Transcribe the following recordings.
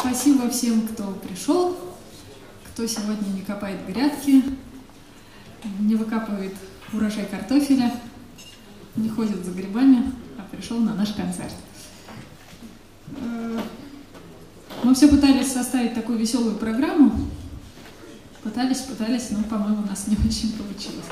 Спасибо всем, кто пришел, кто сегодня не копает грядки, не выкапывает урожай картофеля, не ходит за грибами, а пришел на наш концерт. Э, мы все пытались составить такую веселую программу. Пытались, пытались, но, по-моему, у нас не очень получилось.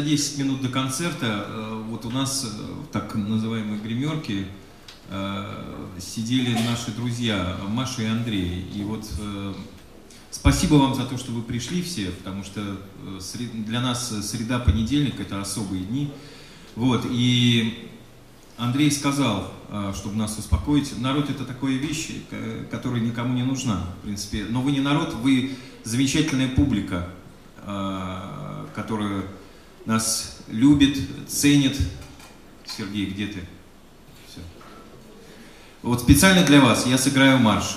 За 10 минут до концерта э, вот у нас э, в так называемой гримерке э, сидели наши друзья Маша и Андрей. И вот э, спасибо вам за то, что вы пришли все, потому что э, для нас среда-понедельник это особые дни. Вот, и Андрей сказал, э, чтобы нас успокоить, народ это такое вещь, которая никому не нужна, в принципе. Но вы не народ, вы замечательная публика, э, которая нас любит, ценит. Сергей, где ты? Все. Вот специально для вас я сыграю марш.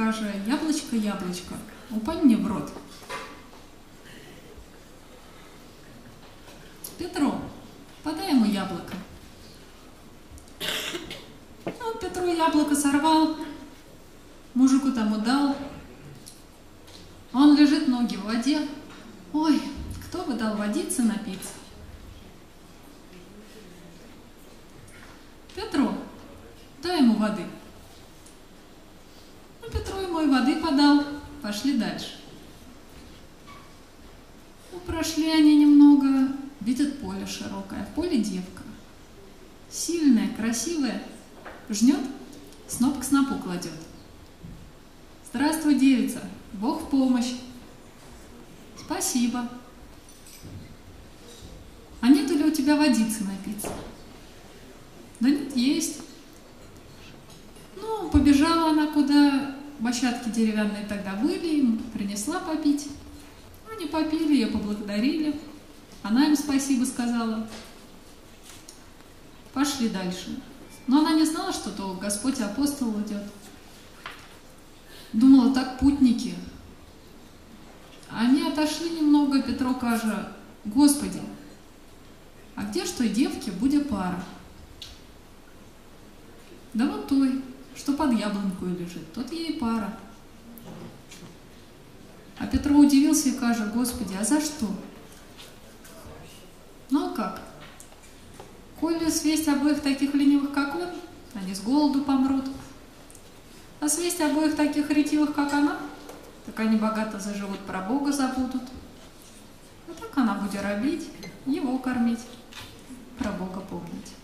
Каже, яблочко, яблочко, упань мне в рот. Принесла попить. Они попили, ее поблагодарили. Она им спасибо сказала. Пошли дальше. Но она не знала, что то Господь апостол идет. Думала, так путники. Они отошли немного, Петро каже, Господи, а где ж той девки будет пара? Да вот той, что под яблонькой лежит, тот ей пара. Удивился и каже, Господи, а за что? Ну а как? Коли свесть обоих таких ленивых, как он, они с голоду помрут. А свесть обоих таких ретивых, как она, так они богато заживут, про Бога забудут. А так она будет робить, его кормить, про Бога помнить.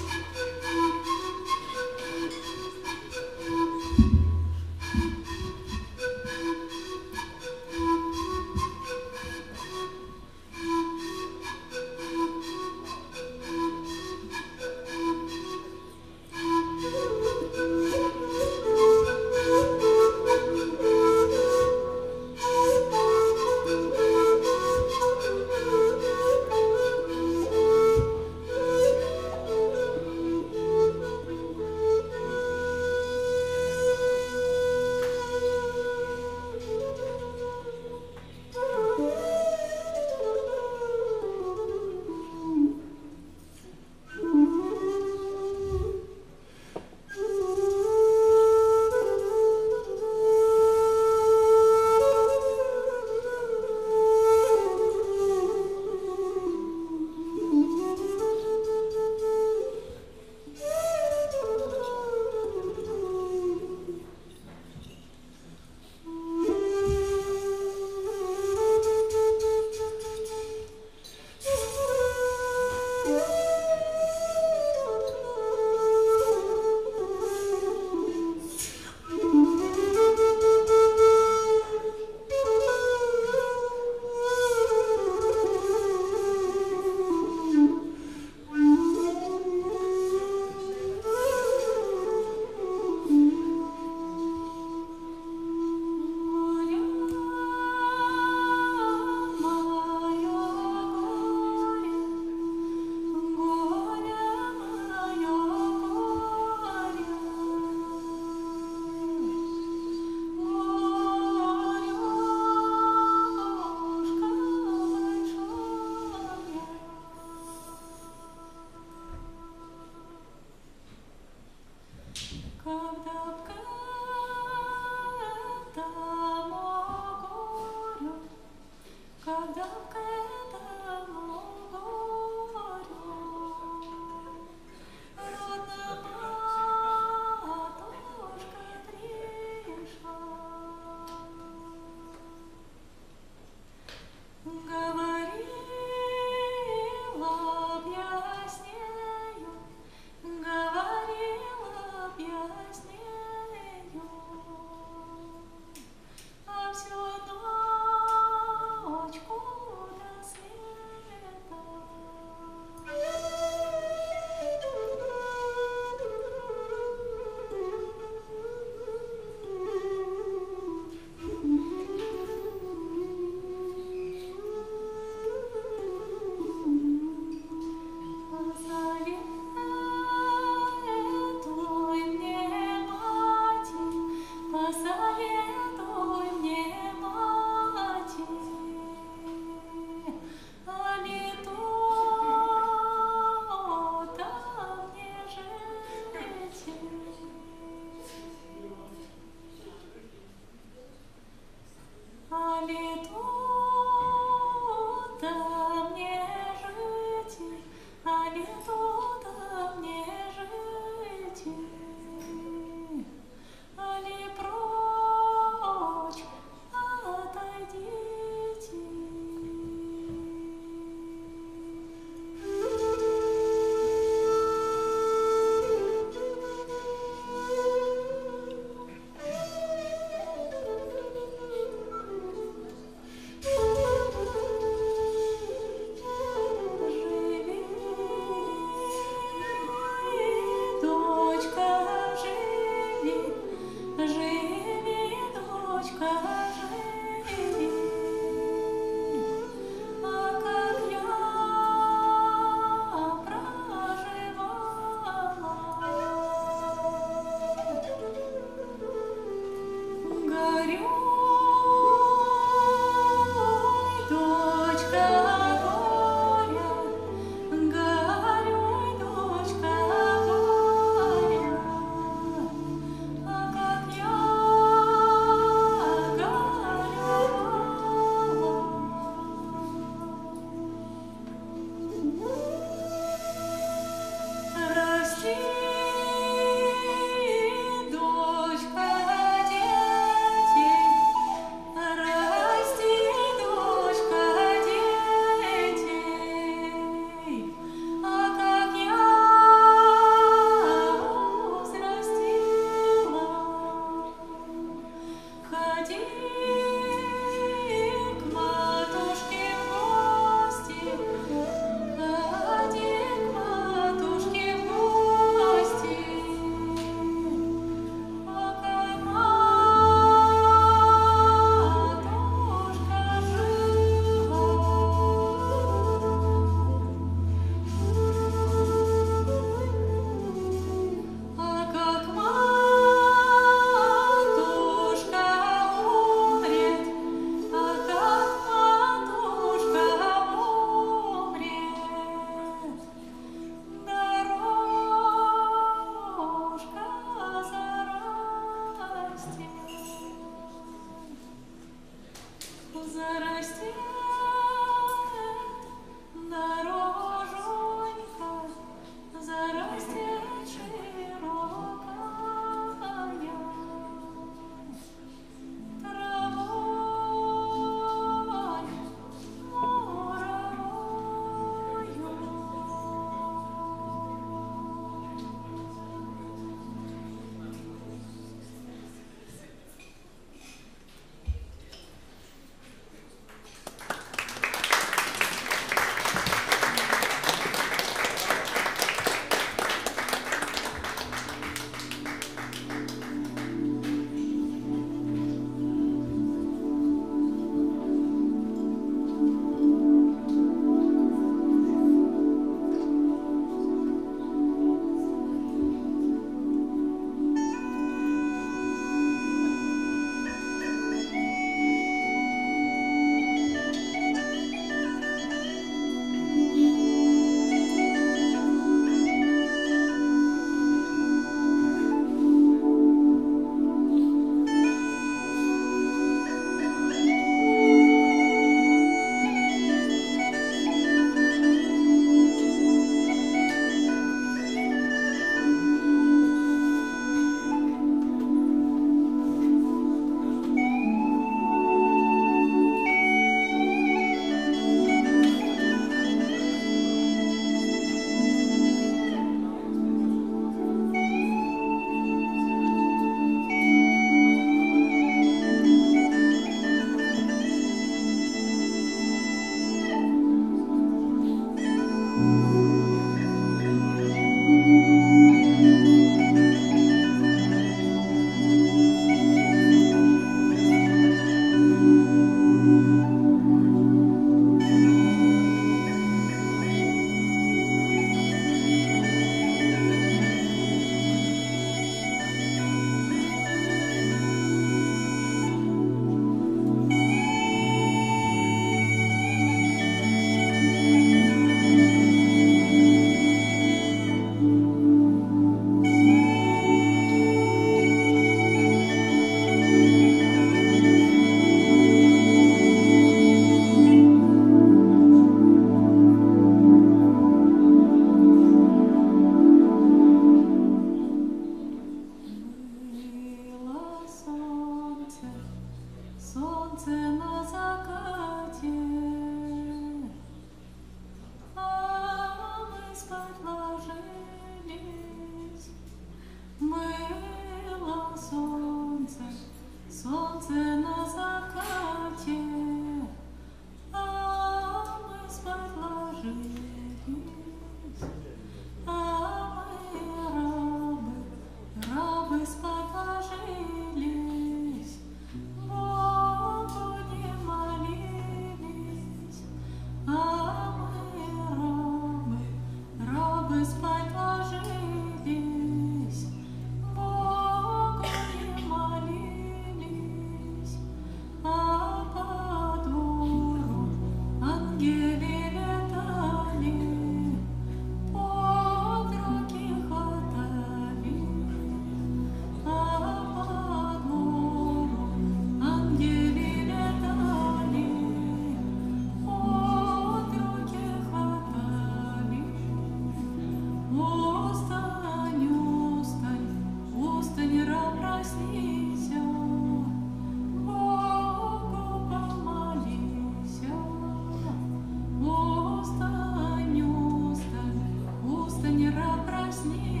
Ой, да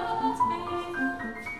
love me.